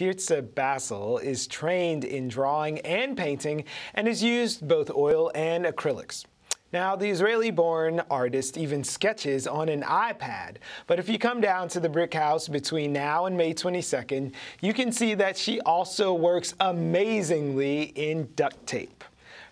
Tirtzah Bassel is trained in drawing and painting and has used both oil and acrylics. Now, the Israeli born artist even sketches on an iPad. But if you come down to the BRIC House between now and May 22nd, you can see that she also works amazingly in duct tape.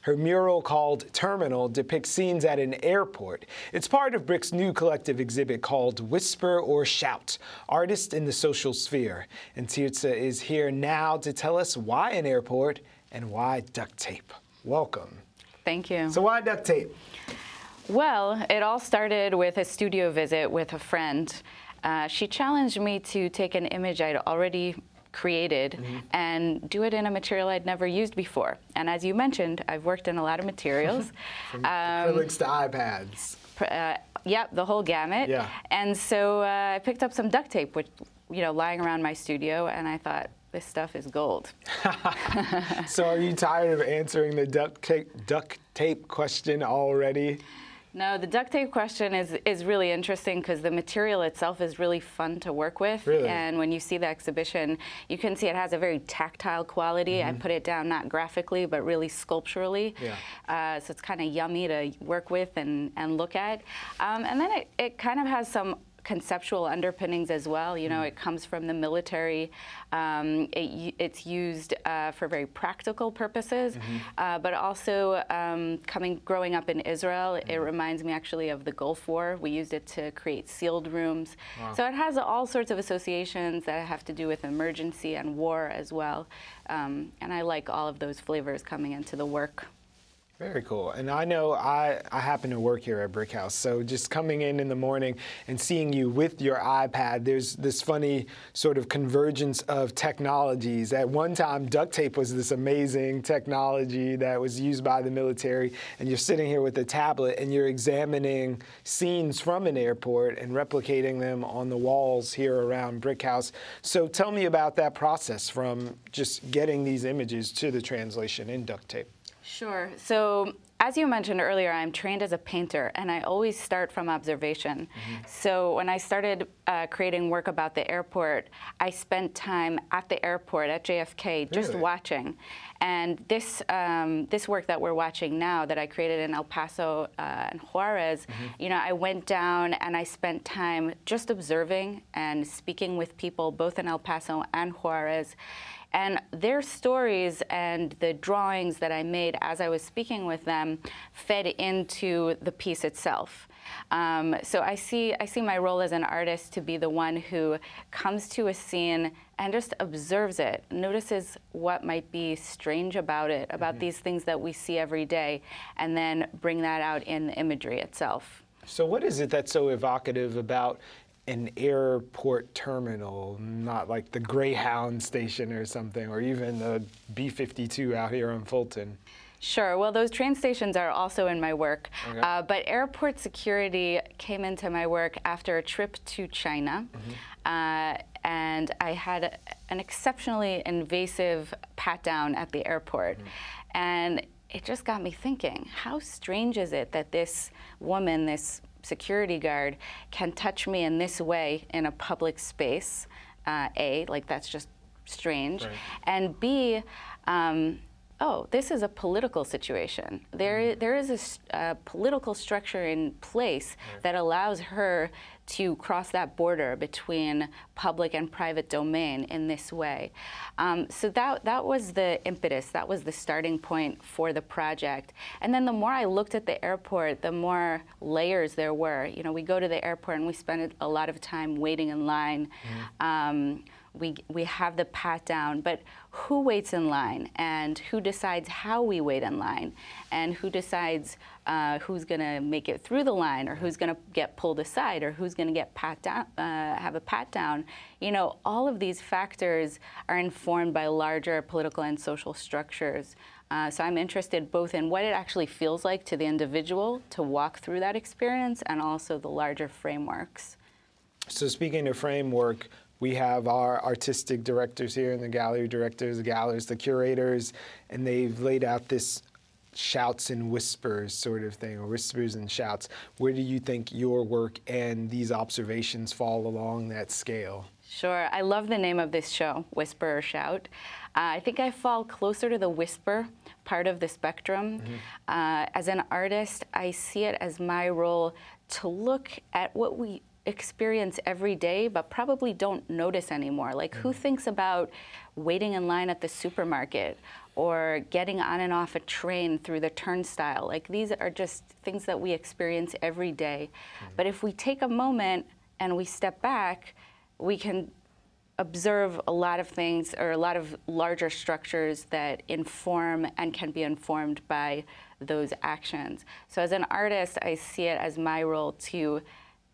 Her mural called Terminal depicts scenes at an airport. It's part of BRIC's new collective exhibit called Whisper or Shout, Artists in the Social Sphere. And Tirtzah is here now to tell us why an airport and why duct tape. Welcome. Thank you. So why duct tape? Well, it all started with a studio visit with a friend. Uh, she challenged me to take an image I'd already created mm -hmm. and do it in a material I'd never used before. And as you mentioned, I've worked in a lot of materials. From um, acrylics to iPads. Uh, yep, the whole gamut. Yeah. And so uh, I picked up some duct tape, which, you know, lying around my studio, and I thought, this stuff is gold. so are you tired of answering the duct tape, duct tape question already? No, the duct tape question is, is really interesting because the material itself is really fun to work with. Really? And when you see the exhibition, you can see it has a very tactile quality. Mm -hmm. I mm-hmm. put it down not graphically, but really sculpturally. Yeah. Uh, so it's kind of yummy to work with and, and look at. Um, and then it, it kind of has some conceptual underpinnings as well. You know, mm. it comes from the military. Um, it, it's used uh, for very practical purposes, mm -hmm. uh, but also um, coming growing up in Israel, mm. it reminds me actually of the Gulf War. We used it to create sealed rooms. Wow. So it has all sorts of associations that have to do with emergency and war as well. Um, and I like all of those flavors coming into the work. Very cool. And I know I, I happen to work here at BRIC House, so just coming in in the morning and seeing you with your iPad, there's this funny sort of convergence of technologies. At one time, duct tape was this amazing technology that was used by the military, and you're sitting here with a tablet and you're examining scenes from an airport and replicating them on the walls here around BRIC House. So tell me about that process from just getting these images to the translation in duct tape. Sure. So as you mentioned earlier, I'm trained as a painter, and I always start from observation. Mm -hmm. So when I started uh, creating work about the airport, I spent time at the airport at JFK just really? watching. And this um, this work that we're watching now, that I created in El Paso uh, and Juarez, mm -hmm. you know, I went down and I spent time just observing and speaking with people both in El Paso and Juarez. And their stories and the drawings that I made as I was speaking with them fed into the piece itself. Um, so I see, I see my role as an artist to be the one who comes to a scene and just observes it, notices what might be strange about it, about mm -hmm. these things that we see every day, and then bring that out in the imagery itself. So what is it that's so evocative about an airport terminal, not like the Greyhound station or something, or even the B-52 out here on Fulton? Sure. Well, those train stations are also in my work. Okay. Uh, but airport security came into my work after a trip to China. Mm -hmm. Uh, and I had an exceptionally invasive pat down at the airport. Mm -hmm. And it just got me thinking, how strange is it that this woman, this security guard can touch me in this way in a public space, uh, A, like that's just strange, right. and B, um, oh, this is a political situation. There, there is a, political structure in place that allows her to cross that border between public and private domain in this way. Um, so that, that was the impetus, that was the starting point for the project. And then the more I looked at the airport, the more layers there were. You know, we go to the airport and we spend a lot of time waiting in line. Mm -hmm. um, we, we have the pat down, but who waits in line and who decides how we wait in line and who decides uh, who's going to make it through the line or who's going to get pulled aside or who's going to get pat down, uh, have a pat down. You know, all of these factors are informed by larger political and social structures. Uh, so I'm interested both in what it actually feels like to the individual to walk through that experience and also the larger frameworks. So speaking of framework, we have our artistic directors here and the gallery directors, the galleries, the curators, and they've laid out this shouts and whispers sort of thing, or whispers and shouts. Where do you think your work and these observations fall along that scale? Sure. I love the name of this show, Whisper or Shout. Uh, I think I fall closer to the whisper part of the spectrum. Mm-hmm. Uh, as an artist, I see it as my role to look at what we experience every day, but probably don't notice anymore. Like, who thinks about waiting in line at the supermarket or getting on and off a train through the turnstile? Like, these are just things that we experience every day. Mm-hmm. But if we take a moment and we step back, we can observe a lot of things or a lot of larger structures that inform and can be informed by those actions. So as an artist, I see it as my role to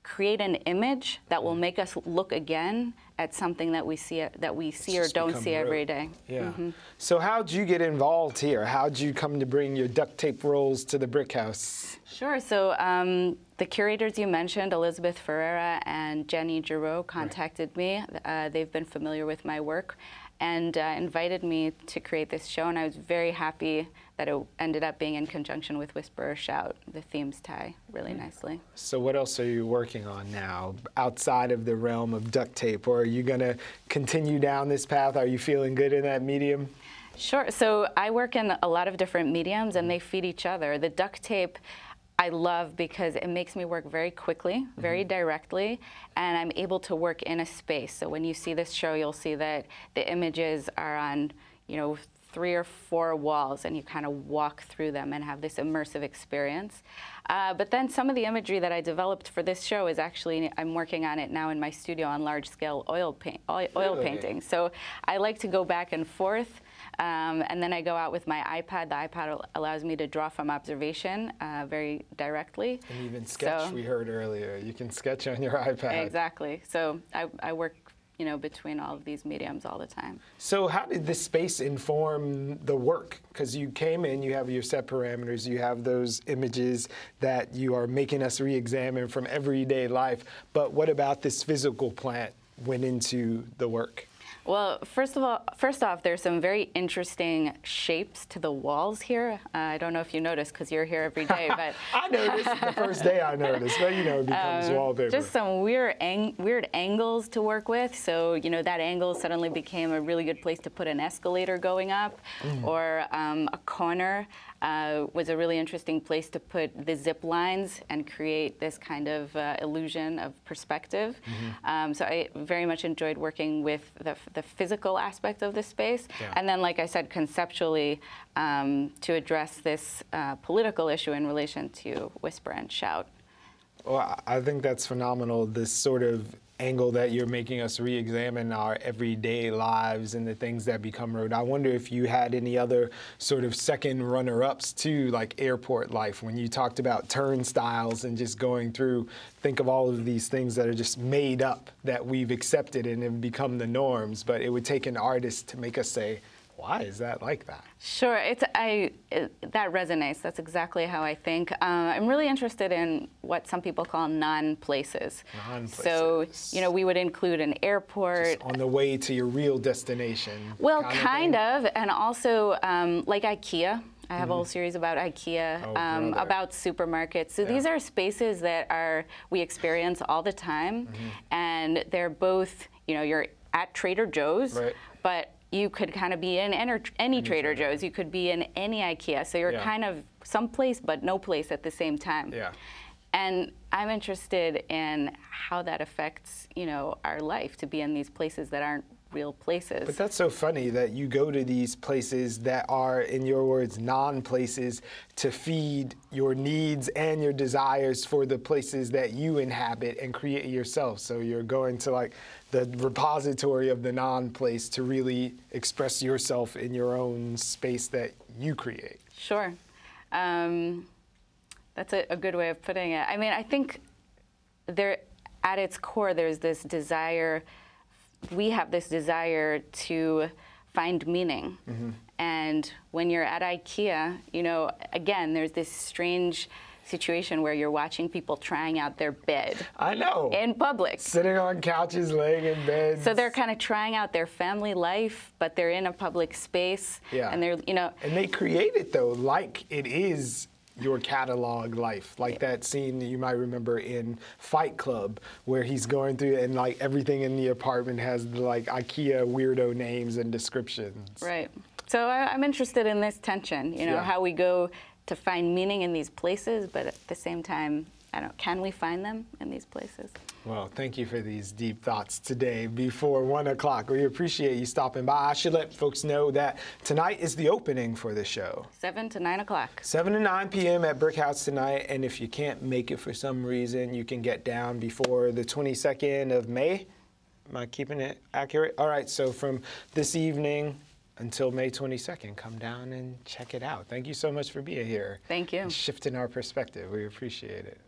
create an image that will make us look again at something that we see that we see or don't see every day. Yeah. Mm-hmm. So how'd you get involved here? How'd you come to bring your duct tape rolls to the BRIC House? Sure. So um, the curators you mentioned, Elizabeth Ferrer and Jenny Gerow, contacted right. me. Uh, they've been familiar with my work and uh, invited me to create this show, and I was very happy that it ended up being in conjunction with Whisper or Shout. The themes tie really mm. nicely. So, what else are you working on now outside of the realm of duct tape, or are you going to continue down this path? Are you feeling good in that medium? Sure. So, I work in a lot of different mediums, and they feed each other. The duct tape I love because it makes me work very quickly, very mm-hmm. directly, and I'm able to work in a space. So when you see this show, you'll see that the images are on, you know, three or four walls, and you kind of walk through them and have this immersive experience. Uh, but then some of the imagery that I developed for this show is actually I'm working on it now in my studio on large-scale oil paint, oil, oil really? painting. So I like to go back and forth. Um, and then I go out with my iPad. The iPad allows me to draw from observation uh, very directly. And even sketch, so, we heard earlier. You can sketch on your iPad. Exactly. So I, I work you know, between all of these mediums all the time. So how did this space inform the work? Because you came in, you have your set parameters, you have those images that you are making us re-examine from everyday life. But what about this physical plant went into the work? Well, first of all, first off, there's some very interesting shapes to the walls here. Uh, I don't know if you noticed because you're here every day, but I noticed the first day I noticed, but you know, it becomes um, wallpaper. Just some weird, ang- weird angles to work with. So you know, that angle suddenly became a really good place to put an escalator going up, mm. or um, a corner uh, was a really interesting place to put the zip lines and create this kind of uh, illusion of perspective. Mm-hmm. Um, so I very much enjoyed working with the, the physical aspect of the space. Yeah. And then, like I said, conceptually, um, to address this uh, political issue in relation to whisper and shout. Well, I think that's phenomenal. This sort of angle that you're making us re-examine our everyday lives and the things that become road. I wonder if you had any other sort of second runner-ups to like airport life when you talked about turnstiles and just going through think of all of these things that are just made up that we've accepted and have become the norms, but it would take an artist to make us say, why is that like that? Sure, it's I it, that resonates. That's exactly how I think. Uh, I'm really interested in what some people call non-places. Non-places. So you know, we would include an airport Just on the way to your real destination. Well, kind, kind of, and also um, like IKEA. I have mm-hmm. a whole series about IKEA, oh, um, about supermarkets. So yeah. these are spaces that are we experience all the time, mm-hmm. and they're both you know you're at Trader Joe's, right. but you could kind of be in any, any Trader Joe's, you could be in any IKEA. So you're yeah. kind of someplace but no place at the same time. Yeah. And I'm interested in how that affects, you know, our life to be in these places that aren't real places. But that's so funny that you go to these places that are, in your words, non places to feed your needs and your desires for the places that you inhabit and create yourself. So you're going to like the repository of the non place to really express yourself in your own space that you create. Sure. Um, that's a, a good way of putting it. I mean, I think there, at its core, there's this desire we have this desire to find meaning. Mm-hmm. And when you're at IKEA, you know, again, there's this strange situation where you're watching people trying out their bed. I know. In public. Sitting on couches, laying in beds. So they're kind of trying out their family life, but they're in a public space. Yeah. And they're, you know. And they create it though, like it is your catalog life, like that scene that you might remember in Fight Club, where he's going through and like everything in the apartment has the like IKEA weirdo names and descriptions. Right. So I, I'm interested in this tension. You know, Yeah. how we go to find meaning in these places, but at the same time, I don't. Can we find them in these places? Well, thank you for these deep thoughts today before one o'clock. We appreciate you stopping by. I should let folks know that tonight is the opening for the show. Seven to nine o'clock. 7 to 9 p.m. at BRIC House tonight. And if you can't make it for some reason, you can get down before the 22nd of May. Am I keeping it accurate? All right, so from this evening until May 22nd, come down and check it out. Thank you so much for being here. Thank you. And shifting our perspective. We appreciate it.